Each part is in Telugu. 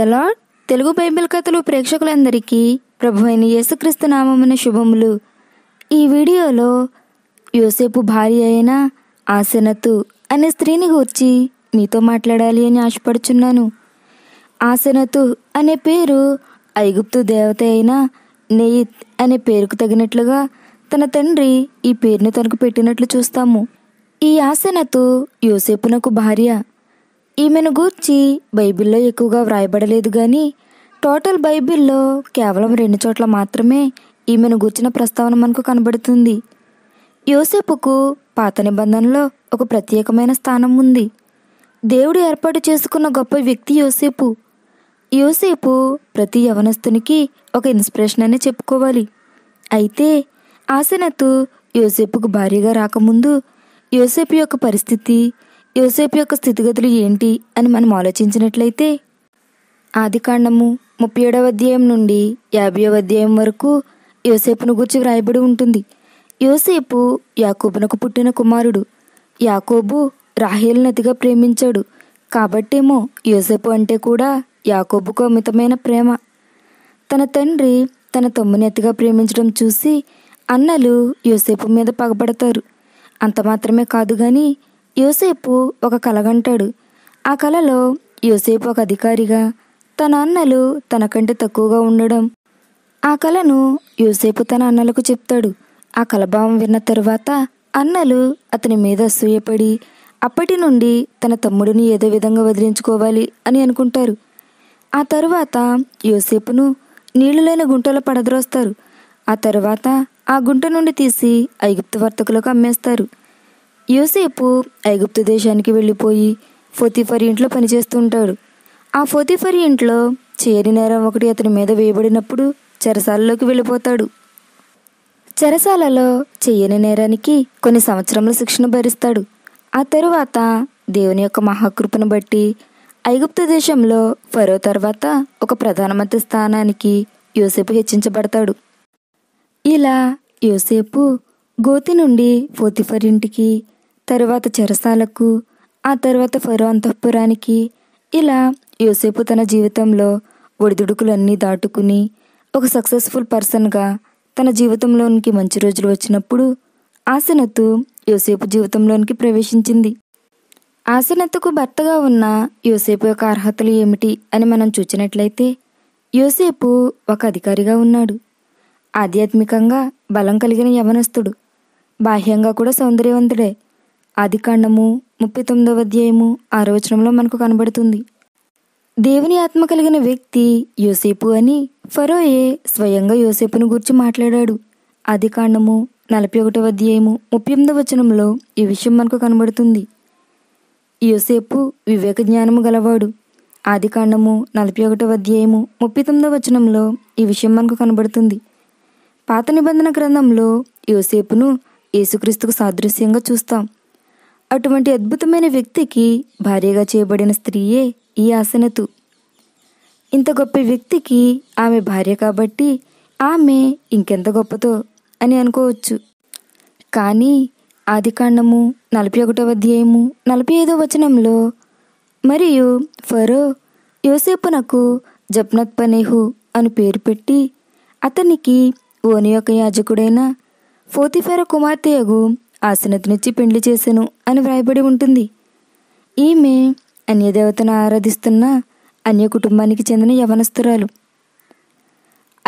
ద తెలుగు బైబిల్ కథలు ప్రేక్షకులందరికీ ప్రభు అయిన యేసుక్రీస్తు నామమున శుభములు. ఈ వీడియోలో యోసేపు భార్య అయిన ఆసనతు అనే స్త్రీని గూర్చి మీతో మాట్లాడాలి అని ఆశపడుచున్నాను. ఆసనతు అనే పేరు ఐగుప్తు దేవత అయిన నెయిత్ అనే పేరుకు తగినట్లుగా తన తండ్రి ఈ పేరును తనకు పెట్టినట్లు చూస్తాము. ఈ ఆసనతు యోసేపునకు భార్య ఈమెను గూర్చి బైబిల్లో ఎక్కువగా వ్రాయబడలేదు కానీ టోటల్ బైబిల్లో కేవలం రెండు చోట్ల మాత్రమే ఈమెను గూర్చిన ప్రస్తావన మనకు కనబడుతుంది. యోసేపుకు పాత నిబంధనలో ఒక ప్రత్యేకమైన స్థానం ఉంది. దేవుడు ఏర్పాటు చేసుకున్న గొప్ప వ్యక్తి యోసేపు. యోసేపు ప్రతి యవనస్తునికి ఒక ఇన్స్పిరేషన్ అని చెప్పుకోవాలి. అయితే ఆసనతు యోసేపుకు భారీగా రాకముందు యోసేపు యొక్క పరిస్థితి యోసేపు యొక్క స్థితిగతులు ఏంటి అని మనం ఆలోచించినట్లయితే ఆదికాండము ముప్పై ఏడవ అధ్యాయం నుండి యాభైవ అధ్యాయం వరకు యోసేపును గురించి వ్రాయబడి ఉంటుంది. యోసేపు యాకోబునకు పుట్టిన కుమారుడు. యాకోబు రాహేల్ని అతిగా ప్రేమించాడు. కాబట్టేమో యోసేపు అంటే కూడా యాకోబుకు అమితమైన ప్రేమ. తన తండ్రి తన తమ్ముని అతిగా ప్రేమించడం చూసి అన్నలు యోసేపు మీద పగబడతారు అంత మాత్రమే కాదు కానీ యోసేపు ఒక కలగంటాడు ఆ కలలో యోసేపు ఒక అధికారిగా తన అన్నలు తనకంటే తక్కువగా ఉండడం. ఆ కలను యోసేపు తన అన్నలకు చెప్తాడు. ఆ కలభావం విన్న తరువాత అన్నలు అతని మీద అసూయపడి అప్పటి నుండి తన తమ్ముడిని ఏదో విధంగా వదిలించుకోవాలి అని అనుకుంటారు. ఆ తరువాత యోసేపును నీళ్ళు లేని గుంటలో పడద్రోస్తారు. ఆ తరువాత ఆ గుంట నుండి తీసి ఐగుప్తు వర్తకులకు అమ్మేస్తారు. యోసేపు ఐగుప్తు దేశానికి వెళ్ళిపోయి ఫోతిఫర్ ఇంట్లో పనిచేస్తుంటాడు. ఆ ఫోతిఫర్ ఇంట్లో చేరి నేరం ఒకటి అతని మీద వేయబడినప్పుడు చెరసాలలోకి వెళ్ళిపోతాడు. చెరసాలలో చెయ్యని నేరానికి కొన్ని సంవత్సరముల శిక్షణ భరిస్తాడు. ఆ తరువాత దేవుని యొక్క మహాకృపను బట్టి ఐగుప్తు దేశంలో ఫరో తర్వాత ఒక ప్రధానమంత్రి స్థానానికి యోసేపు హెచ్చించబడతాడు. ఇలా యోసేపు గోతి నుండి పోతిఫర్ ఇంటికి తరువాత చెరసాలకు ఆ తర్వాత ఫరో అంతఃపురానికి ఇలా యోసేపు తన జీవితంలో ఒడిదుడుకులన్నీ దాటుకుని ఒక సక్సెస్ఫుల్ పర్సన్గా తన జీవితంలోనికి మంచి రోజులు వచ్చినప్పుడు ఆసనతు యోసేపు జీవితంలోనికి ప్రవేశించింది. ఆసనత్తుకు భర్తగా ఉన్న యోసేపు యొక్క అర్హతలు ఏమిటి అని మనం చూచినట్లయితే యోసేపు ఒక అధికారిగా ఉన్నాడు. ఆధ్యాత్మికంగా బలం కలిగిన యవనస్తుడు. బాహ్యంగా కూడా సౌందర్యవంతుడే. ఆదికాండము ముప్పై తొమ్మిదవ అధ్యాయము ఆరో వచనంలో మనకు కనబడుతుంది. దేవుని ఆత్మ కలిగిన వ్యక్తి యోసేపు అని ఫరోయే స్వయంగా యోసేపును గురించి మాట్లాడాడు. ఆదికాండము నలభై ఒకటవ అధ్యాయము ముప్పై ఎనిమిదవ వచనంలో ఈ విషయం మనకు కనబడుతుంది. యోసేపు వివేక జ్ఞానము గలవాడు. ఆదికాండము నలభై ఒకటవ అధ్యాయము ముప్పై తొమ్మిదవ వచనంలో ఈ విషయం మనకు కనబడుతుంది. పాత నిబంధన గ్రంథంలో యోసేపును యేసుక్రీస్తుకు సాదృశ్యంగా చూస్తాం. అటువంటి అద్భుతమైన వ్యక్తికి భార్యగా చేయబడిన స్త్రీయే ఈ ఆసనతు. ఇంత గొప్ప వ్యక్తికి ఆమె భార్య కాబట్టి ఆమె ఇంకెంత గొప్పతో అని అనుకోవచ్చు. కానీ ఆదికాండము నలభై ఒకటవ అధ్యాయము నలభై ఐదవ వచనంలో మరియు ఫరో యోసేపునకు జప్నత్ పనేహు అని పేరు పెట్టి అతనికి ఓని యొక్క యాజకుడైన ఫోతిఫెర కుమార్తెయగు ఆసనతనిచ్చి పెండ్లి చేశాను అని వ్రాయబడి ఉంటుంది. ఈమె అన్యదేవతను ఆరాధిస్తున్న అన్య కుటుంబానికి చెందిన యవనస్తురాలు.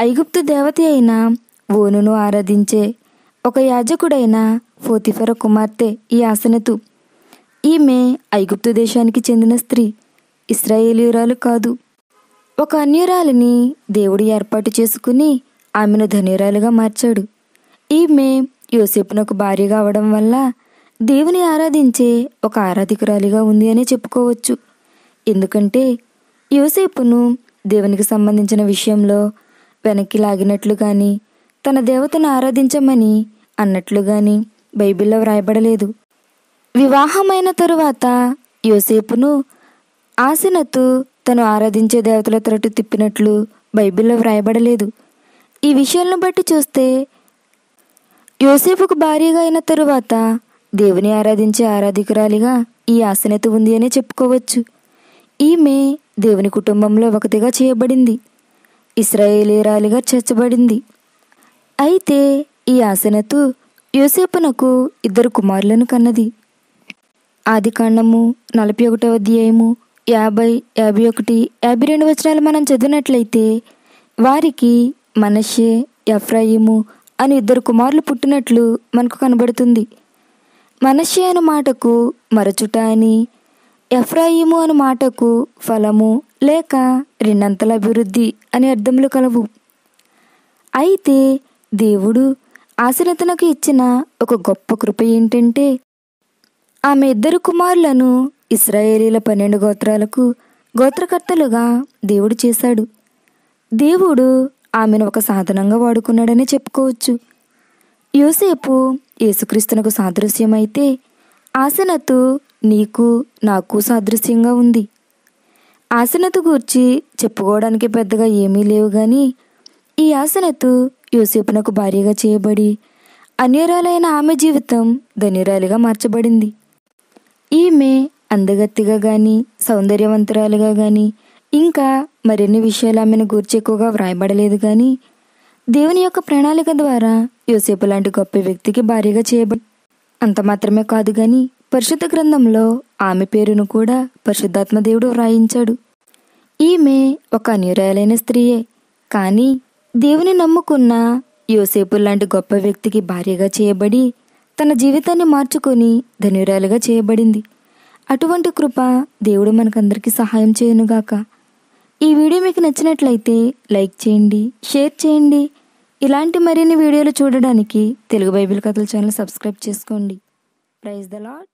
ఐగుప్తు దేవత అయిన ఓనును ఆరాధించే ఒక యాజకుడైన ఫోతిఫర కుమార్తె ఈ ఆసనతు. ఈమె ఐగుప్తు దేశానికి చెందిన స్త్రీ ఇస్రాయేలీయురాలు కాదు. ఒక అన్యురాలిని దేవుడు ఏర్పాటు చేసుకుని ఆమెను ధన్యురాలుగా మార్చాడు. ఈమె యోసేపునకు భార్యగా అవడం వల్ల దేవుని ఆరాధించే ఒక ఆరాధికురాలిగా ఉంది అనే చెప్పుకోవచ్చు. ఎందుకంటే యోసేపును దేవునికి సంబంధించిన విషయంలో వెనక్కి లాగినట్లు కానీ తన దేవతను ఆరాధించమని అన్నట్లు కానీ బైబిల్లో వ్రాయబడలేదు. వివాహమైన తరువాత యోసేపును ఆసినతు తను ఆరాధించే దేవతల తరటు తిప్పినట్లు బైబిల్లో వ్రాయబడలేదు. ఈ విషయాలను బట్టి చూస్తే యోసేపుకు భార్యగా అయిన తరువాత దేవుని ఆరాధించే ఆరాధికురాలిగా ఈ ఆసనత ఉంది అని చెప్పుకోవచ్చు. ఈమె దేవుని కుటుంబంలో ఒకటిగా చేయబడింది. ఇస్రాయేలీరాలిగా చేర్చబడింది. అయితే ఈ ఆసనతు యోసేపునకు ఇద్దరు కుమారులను కన్నది. ఆది కాండము నలభై ఒకటో అధ్యాయము యాభై యాభై ఒకటి యాభై రెండు వచనాలు మనం చదివినట్లయితే వారికి మనషే ఎఫ్రాయిము అని ఇద్దరు కుమారులు పుట్టినట్లు మనకు కనబడుతుంది. మనషే అను మాటకు మరచుట అని ఎఫ్రాయిము అను మాటకు ఫలము లేక రెండంతల అభివృద్ధి అని అర్థములు కలవు. అయితే దేవుడు ఆశనతనకు ఇచ్చిన ఒక గొప్ప కృప ఏంటంటే ఆమె ఇద్దరు కుమారులను ఇస్రాయేలీల పన్నెండు గోత్రాలకు గోత్రకర్తలుగా దేవుడు చేశాడు. దేవుడు ఆమెను ఒక సాధనంగా వాడుకున్నాడని చెప్పుకోవచ్చు. యోసేపు యేసుక్రీస్తునకు సాదృశ్యమైతే ఆసనతు నీకు నాకు సాదృశ్యంగా ఉంది. ఆసనతు గూర్చి చెప్పుకోవడానికి పెద్దగా ఏమీ లేవు గాని ఈ ఆసనతు యోసేపునకు భార్యగా చేయబడి అన్యరాలైన ఆమె జీవితం ధన్యురాలిగా మార్చబడింది. ఈమె అందగత్తిగా గాని సౌందర్యవంతురాలుగా కానీ ఇంకా మరిన్ని విషయాలు ఆమెను గూర్చి ఎక్కువగా వ్రాయబడలేదు కానీ దేవుని యొక్క ప్రణాళిక ద్వారా యోసేపు లాంటి గొప్ప వ్యక్తికి భార్యగా చేయబడి అంత మాత్రమే కాదు గాని పరిశుద్ధ గ్రంథంలో ఆమె పేరును కూడా పరిశుద్ధాత్మ దేవుడు వ్రాయించాడు. ఈమె ఒక అన్యురాలైన స్త్రీయే కానీ దేవుని నమ్ముకున్న యోసేపు లాంటి గొప్ప వ్యక్తికి భార్యగా చేయబడి తన జీవితాన్ని మార్చుకొని ధన్యురాలుగా చేయబడింది. అటువంటి కృప దేవుడు మనకందరికీ సహాయం చేయనుగాక. ఈ వీడియో మీకు నచ్చినట్లయితే లైక్ చేయండి షేర్ చేయండి. ఇలాంటి మరిన్ని వీడియోలు చూడడానికి తెలుగు బైబిల్ కథల ఛానల్ సబ్స్క్రైబ్ చేసుకోండి. Praise the Lord